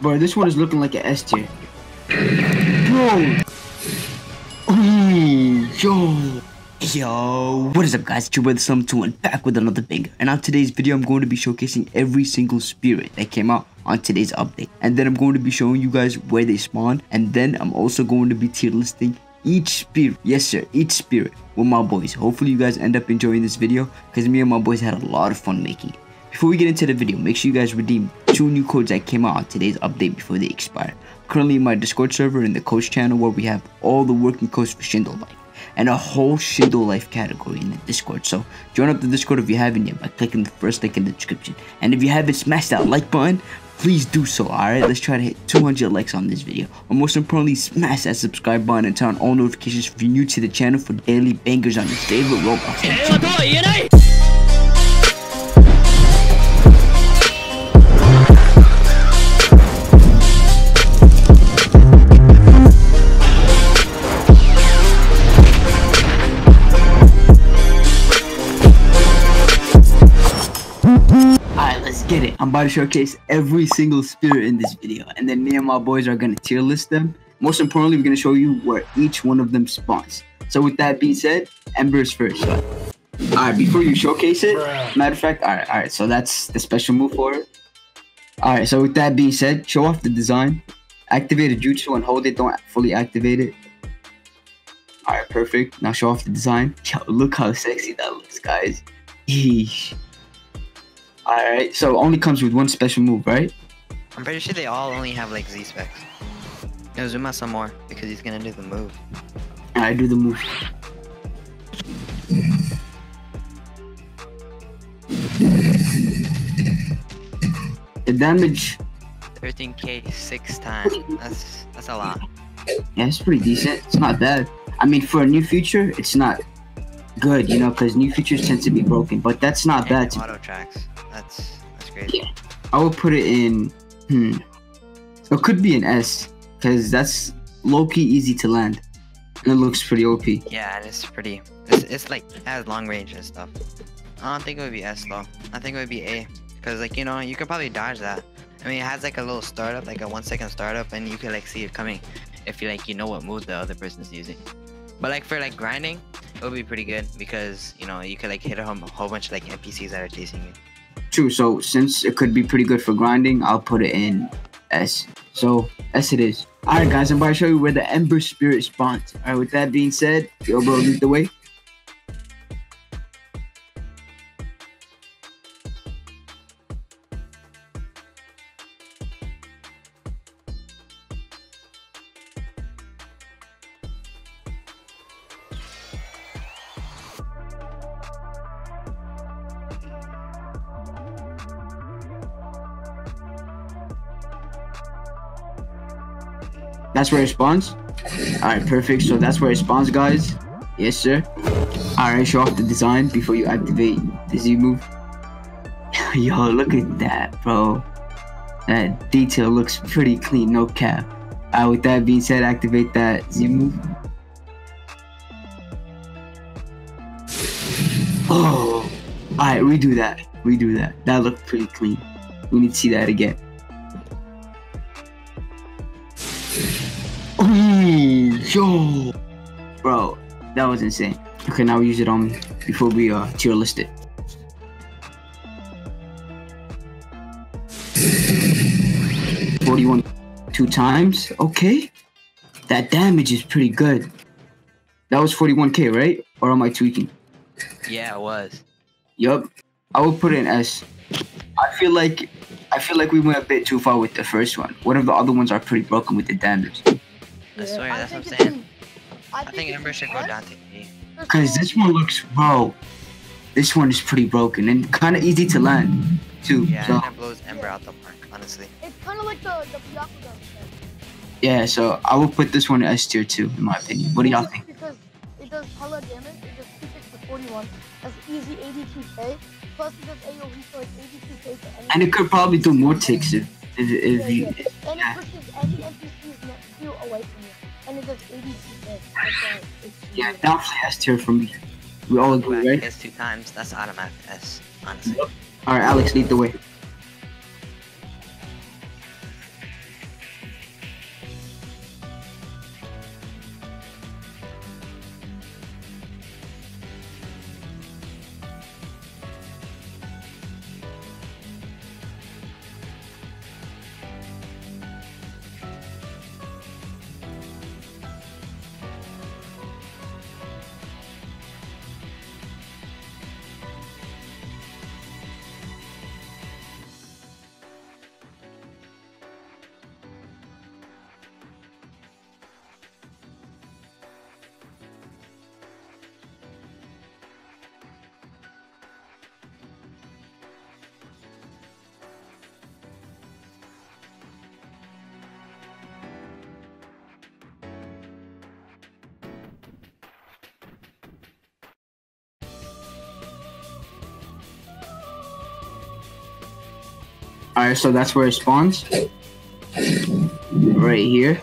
Bro, this one is looking like an S tier. Bro. Yo. Yo, what is up guys, it's your brother Sum2 and back with another banger. And on today's video, I'm going to be showcasing every single spirit that came out on today's update. And then I'm going to be showing you guys where they spawn. And then I'm also going to be tier listing each spirit, yes sir, each spirit with my boys. Hopefully you guys end up enjoying this video because me and my boys had a lot of fun making it. Before we get into the video, make sure you guys redeem two new codes that came out on today's update before they expire. Currently in my Discord server in the coach channel where we have all the working codes for Shindo Life and a whole Shindo Life category in the Discord. So join up the Discord if you haven't yet by clicking the first link in the description. And if you haven't smashed that like button, please do so, alright? Let's try to hit 200 likes on this video. Or most importantly, smash that subscribe button and turn on all notifications if you're new to the channel for daily bangers on your favorite Roblox. I'm about to showcase every single spirit in this video, and then me and my boys are gonna tier list them. Most importantly, we're gonna show you where each one of them spawns. So with that being said, Ember's first. Alright, before you showcase it, matter of fact, alright, alright, so that's the special move for it. Alright, so with that being said, show off the design, activate a jutsu and hold it, don't fully activate it. Alright, perfect. Now show off the design. Yo, look how sexy that looks, guys. Yeesh. Alright, so only comes with one special move, right? I'm pretty sure they all only have like Z specs. No, zoom out some more because he's gonna do the move. I do the move. The damage, 13k six times. That's that's a lot. yeah, it's pretty decent. It's not bad. I mean, for a new feature, it's not good, you know, because new features tend to be broken. But that's not bad. And To, auto tracks. That's that's crazy. Yeah. I would put it in. Hmm. It could be an S, because that's low key easy to land, and it looks pretty OP. Yeah, and it's pretty. It's, it's like it has long range and stuff. I don't think it would be S though. I think it would be A, because like you know you could probably dodge that. I mean, it has like a little startup, like a one second startup, and you can like see it coming if you like you know what move the other person's using. But like for like grinding, it would be pretty good because you know you could like hit a whole, whole bunch of like NPCs that are chasing you. True. So since it could be pretty good for grinding, I'll put it in S. So S it is. All right, guys. I'm about to show you where the Ember Spirit spawns. All right. With that being said, yo, bro, lead the way. That's where it spawns. All right, perfect. So that's where it spawns, guys. Yes, sir. All right, show off the design before you activate the Z move. Yo, look at that, bro. That detail looks pretty clean, no cap. Uh, with that being said, activate that Z move. Oh, all right, redo that. Redo that. That looked pretty clean. We need to see that again. Yo, bro, that was insane. Okay, now we use it on me before we uh tier list it. Forty-one, two times. Okay, that damage is pretty good. That was forty-one k, right? Or am I tweaking? Yeah, it was. Yup. I would put it in S. I feel like I feel like we went a bit too far with the first one. One of the other ones are pretty broken with the damage. I swear, that's what I'm saying. I, I think Ember should go down to E. S. Cause this one looks bro. This one is pretty broken and kind of easy to land too. Yeah, So and that blows Ember out the park, honestly. It's kind of like the the Byakugan. yeah, so I will put this one in S tier too, in my opinion. What do y'all think? Because it does hella damage. It does 2 to 41. That's easy 82k. Plus it does AoE for like 82k to any. And it could probably do more ticks if if, if yeah, you. yeah. And it pushes any NPCs next to away from you. And it does 82k. It's Yeah, definitely S tier for me. We all agree, back right? S two times, that's automatic S, honestly. All right, Alex, lead the way. Alright, so that's where it spawns. Right here.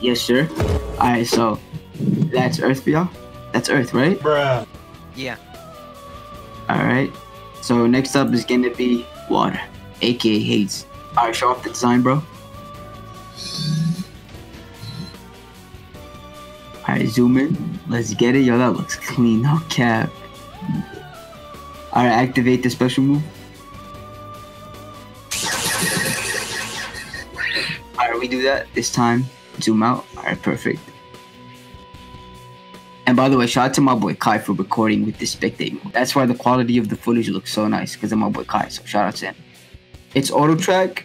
Yes, sir. Alright, so that's Earth for y'all? That's Earth, right? Bruh. Yeah. Alright. So next up is gonna be water, aka haze. Alright, show off the design, bro. Alright, zoom in. Let's get it. Yo, that looks clean. No cap. Alright, activate the special move. Do that this time. Zoom out. Alright, perfect. And by the way, shout out to my boy Kai for recording with this mode. That's why the quality of the footage looks so nice because of my boy Kai. So shout out to him. It's auto track.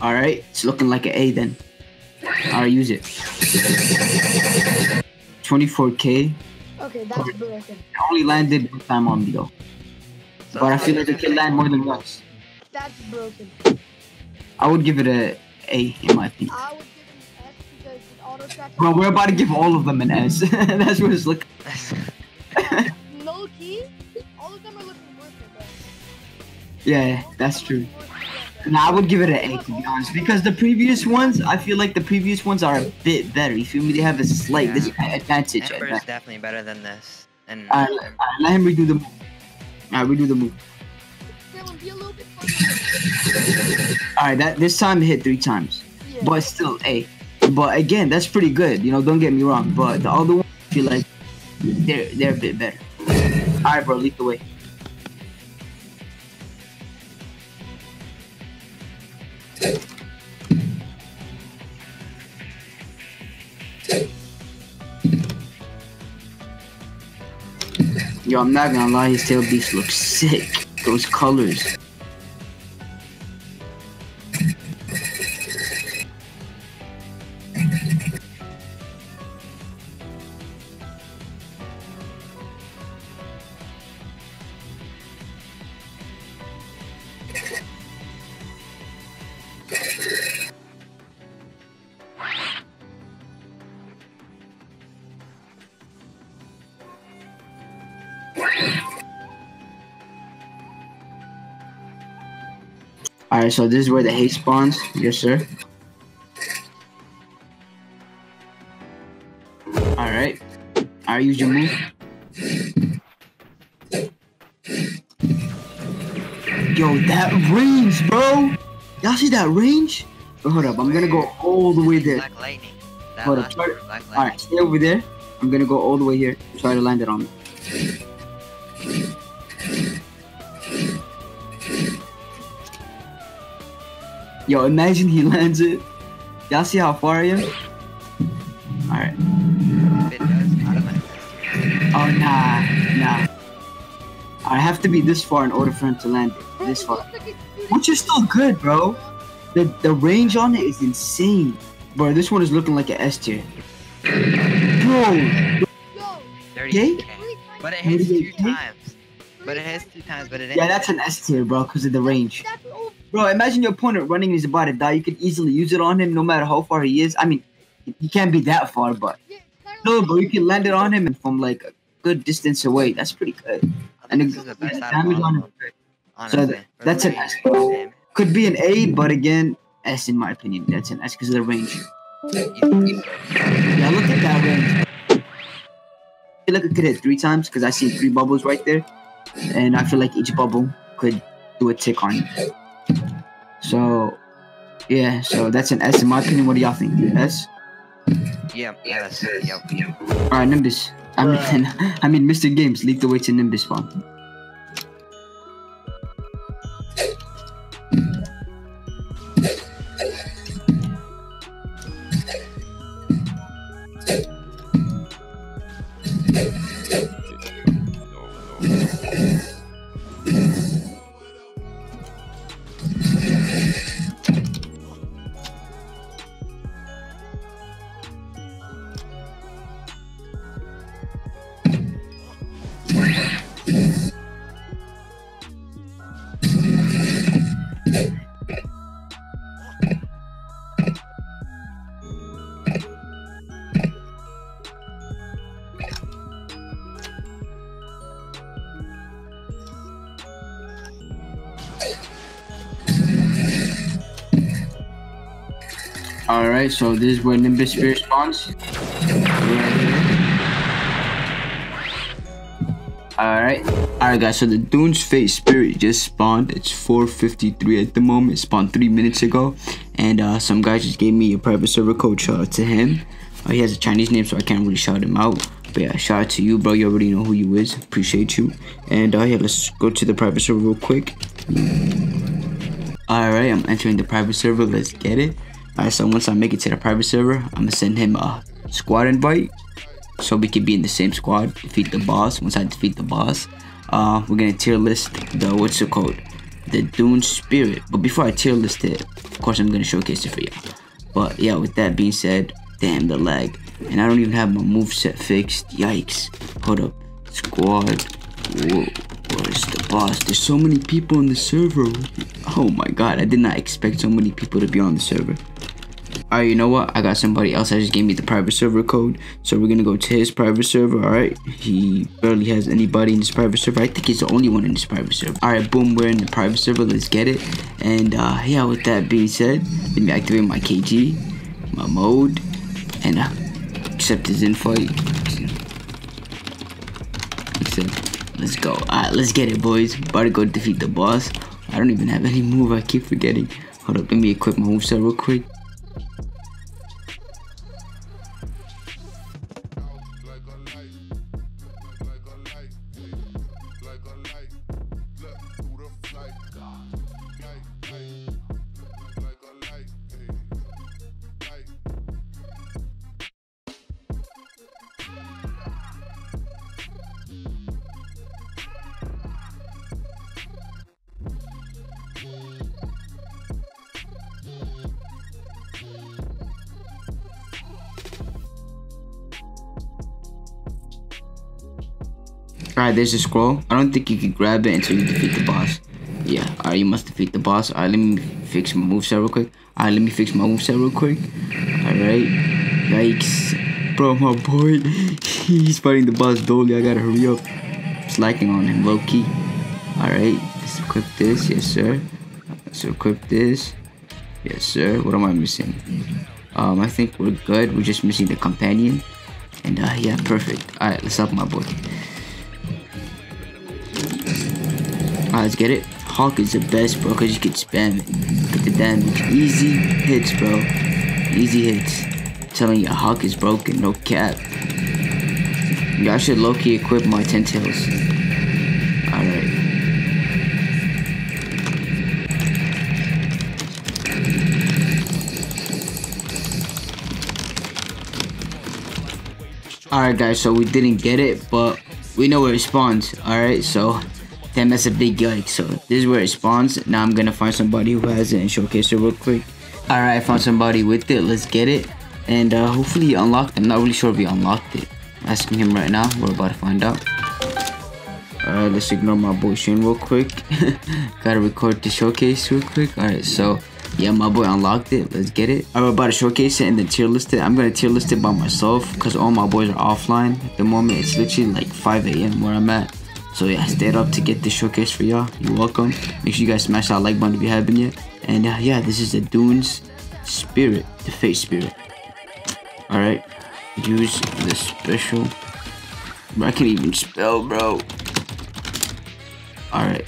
All right, it's looking like an A then. I'll use it. 24k. Okay, that's broken. It only landed one time on me though. But I feel like it can land more than once. That's broken. I would give it a A in my opinion. I would give it an S because it auto tracks. Bro, we're about to give all of them an S. That's what it's looking. Low key, all of them are looking worse than Yeah, that's true. Nah, I would give it an A to be honest, because the previous ones, I feel like the previous ones are a bit better. You feel me? They have a slight this advantage. Ember is definitely better than this. And Alright, alright, let him redo the move. Alright, redo the move. Dylan, be a little bit funny. Alright, that this time it hit three times, Yeah. but still A. But again, that's pretty good. You know, don't get me wrong. But the other one, I feel like they're they're a bit better. Alright, bro, lead the way. Yo, I'm not gonna lie, his tail beast looks sick. Those colors. Alright, so this is where the Haze spawns. Yes, sir. Alright. Use your move. Yo, that range, bro! Y'all see that range? But hold up, I'm gonna go all the way there. Hold up. Alright, stay over there. I'm gonna go all the way here. Try to land it on me. Yo, imagine he lands it. Y'all see how far I am? Alright. If it does, automatically. Oh, nah, nah. I have to be this far in order for him to land it. This far. looks like it's shooting Which is still good, bro. The, the range on it is insane. Bro, this one is looking like an S tier. Bro, Okay. okay. three times. But it hits two times. But it hits two times, but it yeah, that's an S tier, bro, because of the range. Bro, imagine your opponent running and he's about to die. You could easily use it on him no matter how far he is. I mean, he can't be that far, but Yeah, it's kinda no, bro, you can land it on him and from like a good distance away. That's pretty good. And think the, this is the best out of damage on him that- that's an S. could be an A, but again, S in my opinion. That's an S because of the range. Yeah, look at that range. I feel like I could hit three times because I see three bubbles right there, and I feel like each bubble could do a tick on it. So, yeah, so that's an S in my opinion. What do y'all think? S? Yeah, yeah, that's yep. All right, Nimbus. I mean, I mean, Mr. Games, lead the way to Nimbus spawn. Alright, so this is where Nimbus Spirit spawns. Alright. Alright guys, so the Dune's Fate Spirit just spawned. It's 4.53 at the moment. It spawned 3 minutes ago. And uh, some guy just gave me a private server code. Shout out to him. Uh, he has a Chinese name, so I can't really shout him out. But yeah, shout out to you, bro. You already know who you is. Appreciate you. And uh, yeah, let's go to the private server real quick. Alright, I'm entering the private server. Let's get it. Alright, so once I make it to the private server, I'm gonna send him a squad invite. So we can be in the same squad, defeat the boss. Once I defeat the boss, uh, we're gonna tier list the, what's it called? The Dune Spirit. But before I tier list it, of course I'm gonna showcase it for y'all. But yeah, with that being said, damn the lag. And I don't even have my move set fixed. Yikes. Hold up. Squad. Whoa. Where's the boss? There's so many people on the server. Oh my god, I did not expect so many people to be on the server. Alright, you know what? I got somebody else that just gave me the private server code. So we're gonna go to his private server, alright? He barely has anybody in his private server. I think he's the only one in his private server. Alright, boom, we're in the private server. Let's get it. And uh, yeah, with that being said, let me activate my KG, my mode, and uh, accept his invite. Let's go. Alright, let's get it, boys. About to go defeat the boss. I don't even have any move. I keep forgetting. Hold up, let me equip my moveset real quick. Alright, there's a scroll. I don't think you can grab it until you defeat the boss. Yeah, alright, you must defeat the boss. Alright, let me fix my moveset real quick. Alright, let me fix my moveset real quick. Alright. Yikes. Bro, my boy. He's fighting the boss Dolly. I gotta hurry up. Slacking on him, low key. Alright, let's equip this. Yes, sir. Let's equip this. Yes, sir. What am I missing? Um, I think we're good. We're just missing the companion. And uh, yeah, perfect. Alright, let's help my boy. Alright, let's get it. Hawk is the best, bro, because you can spam it. At the damage. Easy hits, bro. Easy hits. I'm telling you, Hawk is broken, no cap. I should low-key equip my 10 tails. Alright. Alright guys, so we didn't get it, but we know where it spawns. Alright, so damn that's a big yikes. So this is where it spawns. Now I'm gonna find somebody who has it and showcase it real quick. Alright, I found somebody with it. Let's get it. And uh, hopefully he unlocked it. I'm not really sure if he unlocked it. Asking him right now. We're about to find out. Alright, let's ignore my boy Shane real quick. Gotta record the showcase real quick. Alright, so yeah, my boy unlocked it. Let's get it. I'm about to showcase it and then tier list it. I'm gonna tier list it by myself because all my boys are offline at the moment. It's literally like 5 a.m. where I'm at. So yeah, stayed up to get this showcase for y'all. You're welcome. Make sure you guys smash that like button if you haven't yet. And uh, yeah, this is the Dunes Spirit, the Fate Spirit. Alright, use the special. I can't even spell, bro. Alright.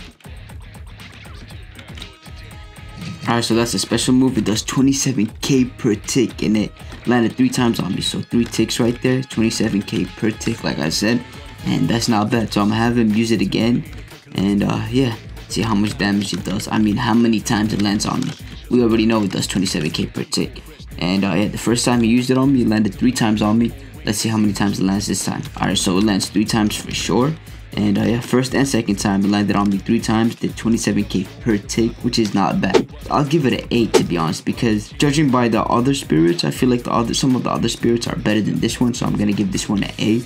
Alright, so that's a special move. It does 27k per tick and it landed three times on me. So three ticks right there, 27k per tick, like I said. And that's not bad. So I'm gonna have him use it again. And uh yeah, see how much damage it does. I mean how many times it lands on me. We already know it does 27k per tick. And uh yeah, the first time he used it on me, it landed three times on me. Let's see how many times it lands this time. Alright, so it lands three times for sure. And uh, yeah, first and second time, it landed on me three times, did 27k per tick, which is not bad. I'll give it an 8 to be honest, because judging by the other spirits, I feel like the other some of the other spirits are better than this one, so I'm gonna give this one an A.